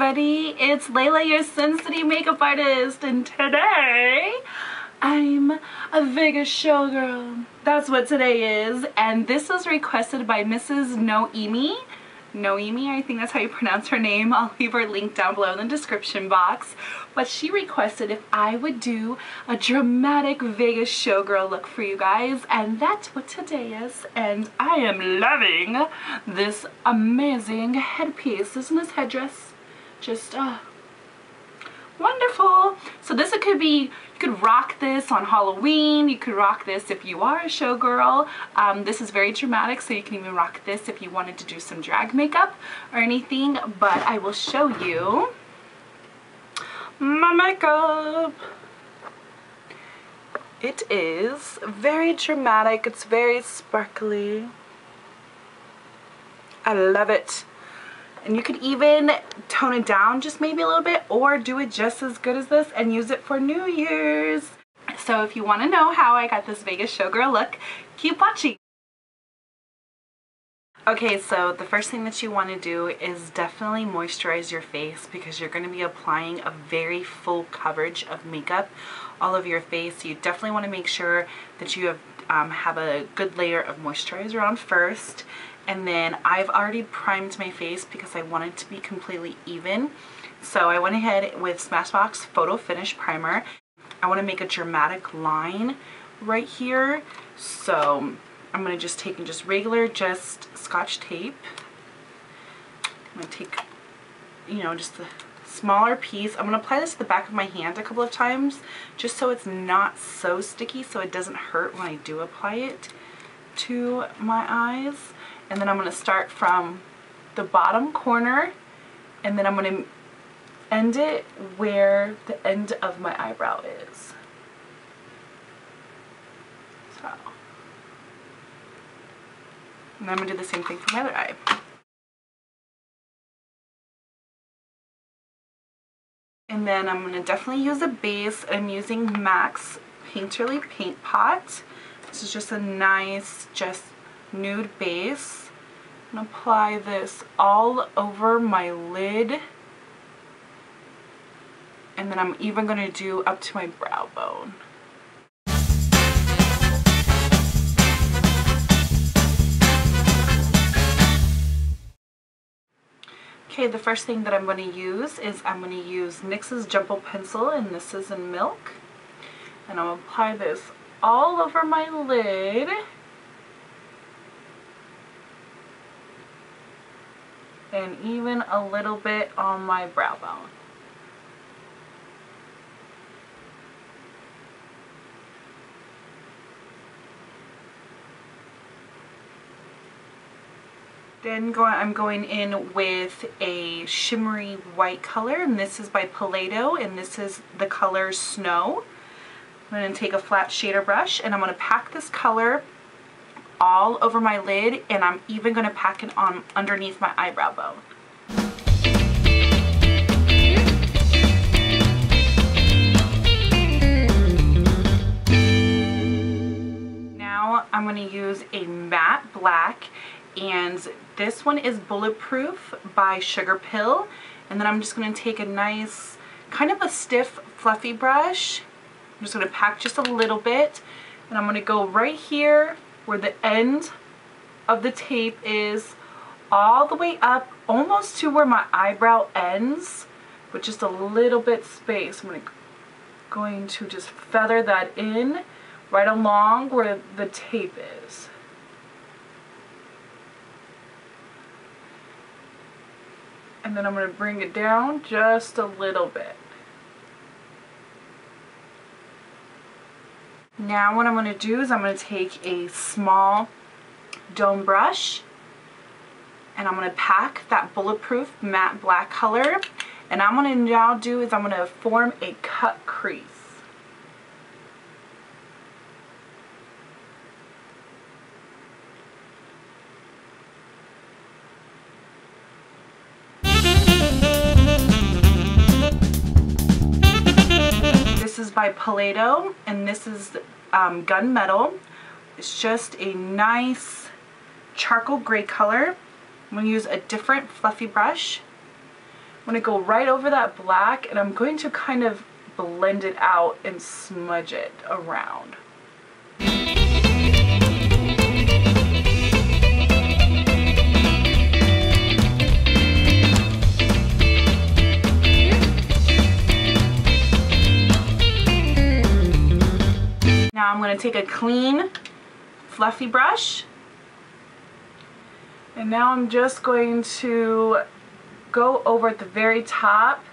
everybody, it's Layla, your Sin City makeup artist, and today I'm a Vegas showgirl. That's what today is, and this was requested by Mrs. Noemi. Noemi, I think that's how you pronounce her name. I'll leave her link down below in the description box. But she requested if I would do a dramatic Vegas showgirl look for you guys. And that's what today is. And I am loving this amazing headpiece. Isn't this headdress just uh, wonderful? So this could be you could rock this on Halloween. You could rock this if you are a showgirl. Um, this is very dramatic, so you can even rock this if you wanted to do some drag makeup or anything. But I will show you my makeup. It is very dramatic. It's very sparkly. I love it. And you could even tone it down just maybe a little bit or do it just as good as this and use it for New Year's. So if you want to know how I got this Vegas showgirl look, keep watching. Okay, so the first thing that you want to do is definitely moisturize your face because you're going to be applying a very full coverage of makeup all over your face. You definitely want to make sure that you have, um, have a good layer of moisturizer on first and then I've already primed my face because I want it to be completely even. So I went ahead with Smashbox Photo Finish Primer. I want to make a dramatic line right here. So I'm going to just take just regular just scotch tape. I'm going to take, you know, just a smaller piece. I'm going to apply this to the back of my hand a couple of times just so it's not so sticky so it doesn't hurt when I do apply it to my eyes and then I'm going to start from the bottom corner and then I'm going to end it where the end of my eyebrow is. So. And I'm going to do the same thing for my other eye. And then I'm going to definitely use a base. I'm using MAC's Painterly Paint Pot. This is just a nice, just nude base. To apply this all over my lid. And then I'm even going to do up to my brow bone. Okay, the first thing that I'm going to use is I'm going to use NYX's Jumbo Pencil, and this is in Milk. And to apply this all over my lid. and even a little bit on my brow bone. Then go, I'm going in with a shimmery white color and this is by Palladio and this is the color Snow. I'm going to take a flat shader brush and I'm going to pack this color all over my lid and I'm even going to pack it on underneath my eyebrow bone. Now I'm going to use a matte black and this one is Bulletproof by Sugarpill. and then I'm just going to take a nice kind of a stiff fluffy brush. I'm just going to pack just a little bit and I'm going to go right here where the end of the tape is all the way up almost to where my eyebrow ends with just a little bit space. I'm going to, going to just feather that in right along where the tape is. And then I'm going to bring it down just a little bit. Now what I'm going to do is I'm going to take a small dome brush and I'm going to pack that bulletproof matte black color and I'm going to now do is I'm going to form a cut crease. By Palladio and this is um, Gunmetal. It's just a nice charcoal gray color. I'm going to use a different fluffy brush. I'm going to go right over that black and I'm going to kind of blend it out and smudge it around. Now I'm going to take a clean fluffy brush and now I'm just going to go over at the very top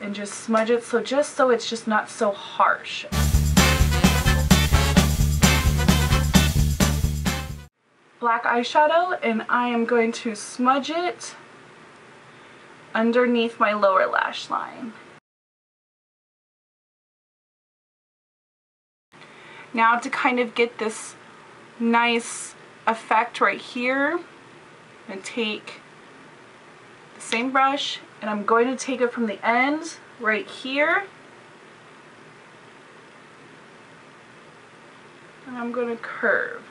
and just smudge it so just so it's just not so harsh. Black eyeshadow and I am going to smudge it underneath my lower lash line. Now to kind of get this nice effect right here, to take the same brush and I'm going to take it from the end right here and I'm going to curve.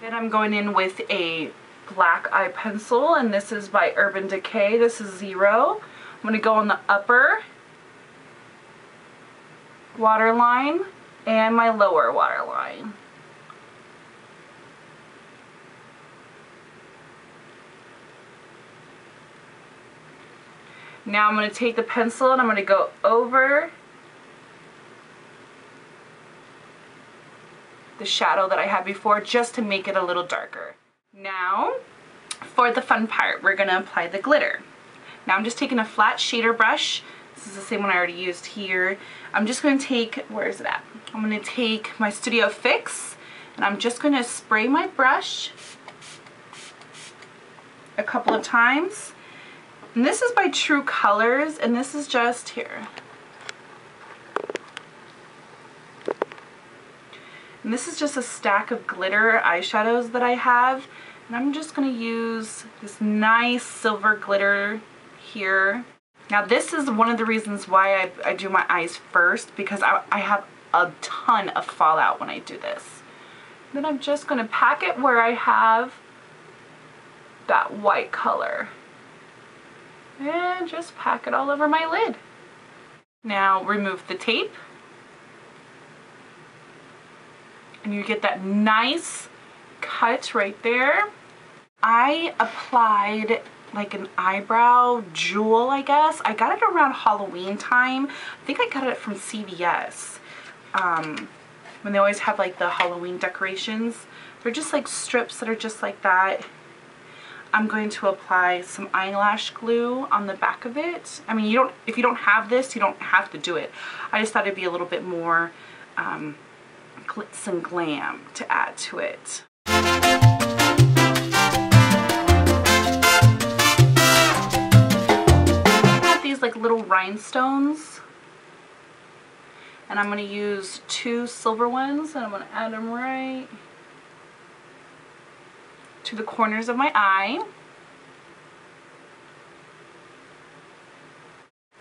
Then I'm going in with a black eye pencil and this is by Urban Decay. This is Zero. I'm going to go on the upper waterline and my lower waterline. Now I'm going to take the pencil and I'm going to go over the shadow that I had before just to make it a little darker. Now for the fun part, we're going to apply the glitter. Now I'm just taking a flat shader brush. This is the same one I already used here. I'm just going to take, where is it at? I'm going to take my Studio Fix and I'm just going to spray my brush a couple of times and this is by True Colors, and this is just here. And this is just a stack of glitter eyeshadows that I have. And I'm just going to use this nice silver glitter here. Now this is one of the reasons why I, I do my eyes first because I, I have a ton of fallout when I do this. Then I'm just going to pack it where I have that white color and just pack it all over my lid. Now remove the tape and you get that nice cut right there. I applied like an eyebrow jewel I guess. I got it around Halloween time. I think I got it from CVS. Um, when they always have like the Halloween decorations. They're just like strips that are just like that. I'm going to apply some eyelash glue on the back of it. I mean, you don't. if you don't have this, you don't have to do it. I just thought it'd be a little bit more um, glitz and glam to add to it. Like little rhinestones and I'm going to use two silver ones and I'm going to add them right to the corners of my eye.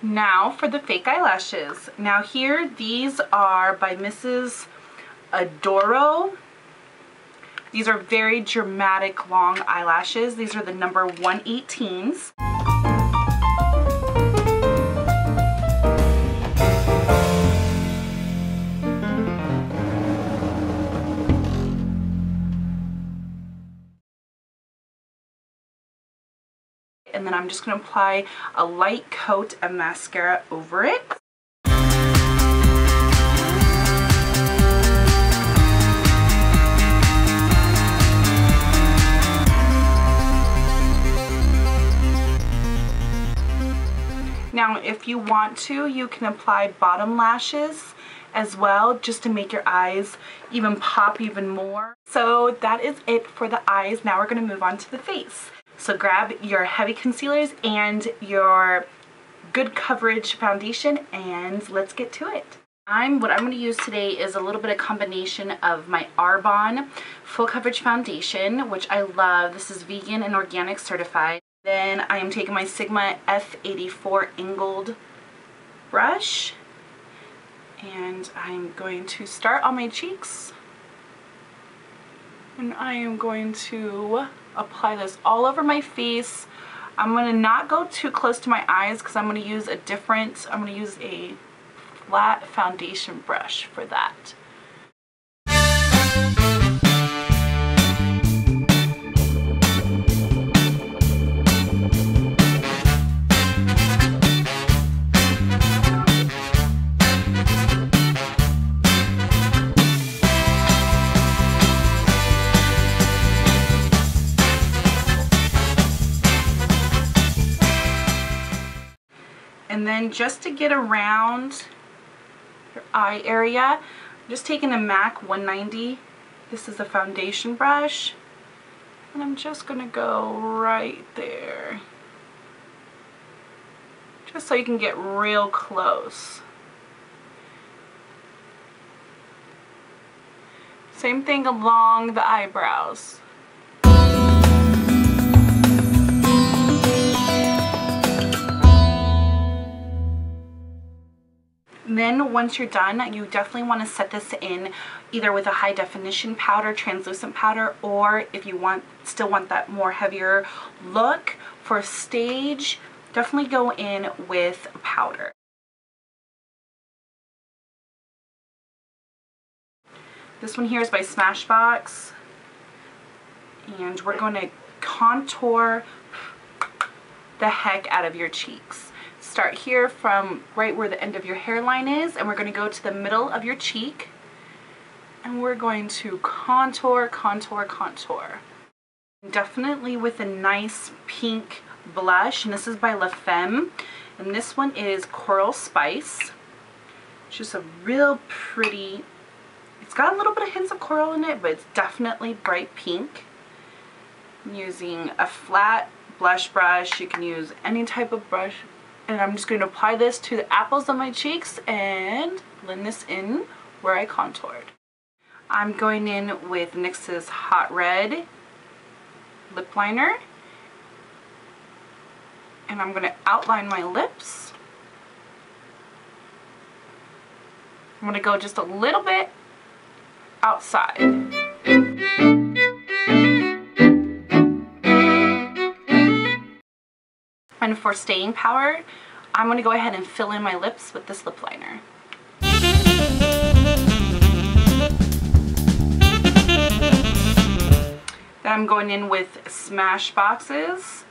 Now for the fake eyelashes. Now here, these are by Mrs. Adoro. These are very dramatic long eyelashes. These are the number 118s. And then I'm just going to apply a light coat of mascara over it. Now if you want to, you can apply bottom lashes as well just to make your eyes even pop even more. So that is it for the eyes. Now we're going to move on to the face. So grab your heavy concealers and your good coverage foundation and let's get to it. I'm what I'm going to use today is a little bit of combination of my Arbonne full coverage foundation which I love. This is vegan and organic certified. Then I am taking my Sigma F84 angled brush and I'm going to start on my cheeks and I am going to apply this all over my face. I'm going to not go too close to my eyes because I'm going to use a different, I'm going to use a flat foundation brush for that. Then just to get around your eye area, I'm just taking a MAC 190. This is a foundation brush. And I'm just going to go right there. Just so you can get real close. Same thing along the eyebrows. Then once you're done, you definitely want to set this in either with a high definition powder, translucent powder, or if you want still want that more heavier look for stage, definitely go in with powder. This one here is by Smashbox. And we're going to contour the heck out of your cheeks start here from right where the end of your hairline is and we're going to go to the middle of your cheek and we're going to contour, contour, contour. Definitely with a nice pink blush and this is by La Femme and this one is Coral Spice. It's just a real pretty, it's got a little bit of hints of coral in it but it's definitely bright pink. I'm using a flat blush brush, you can use any type of brush and I'm just going to apply this to the apples on my cheeks and blend this in where I contoured. I'm going in with NYX's Hot Red lip liner and I'm going to outline my lips. I'm going to go just a little bit outside. And for staying power, I'm going to go ahead and fill in my lips with this lip liner. Then I'm going in with Smashboxes.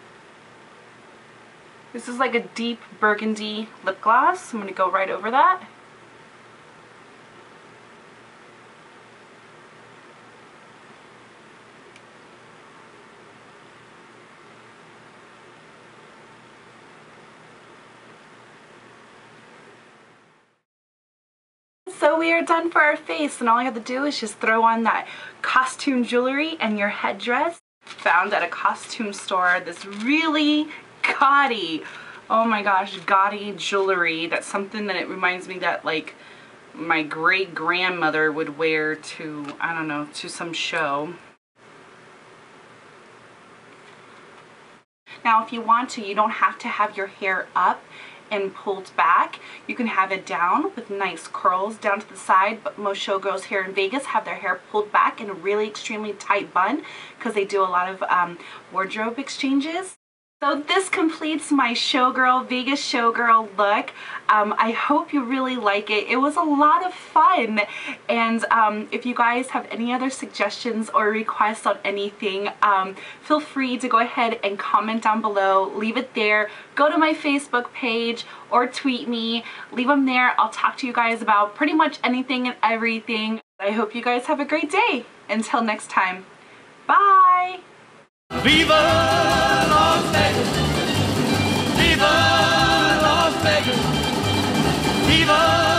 This is like a deep burgundy lip gloss. I'm going to go right over that. So we are done for our face and all I have to do is just throw on that costume jewelry and your headdress. Found at a costume store this really gaudy, oh my gosh, gaudy jewelry. That's something that it reminds me that like my great grandmother would wear to, I don't know, to some show. Now if you want to, you don't have to have your hair up and pulled back. You can have it down with nice curls down to the side, but most showgirls here in Vegas have their hair pulled back in a really extremely tight bun because they do a lot of um, wardrobe exchanges. So this completes my showgirl, Vegas showgirl look. Um, I hope you really like it. It was a lot of fun. And um, if you guys have any other suggestions or requests on anything, um, feel free to go ahead and comment down below. Leave it there. Go to my Facebook page or tweet me. Leave them there. I'll talk to you guys about pretty much anything and everything. I hope you guys have a great day. Until next time. Bye! Viva Vegas! Viva Las Vegas! Viva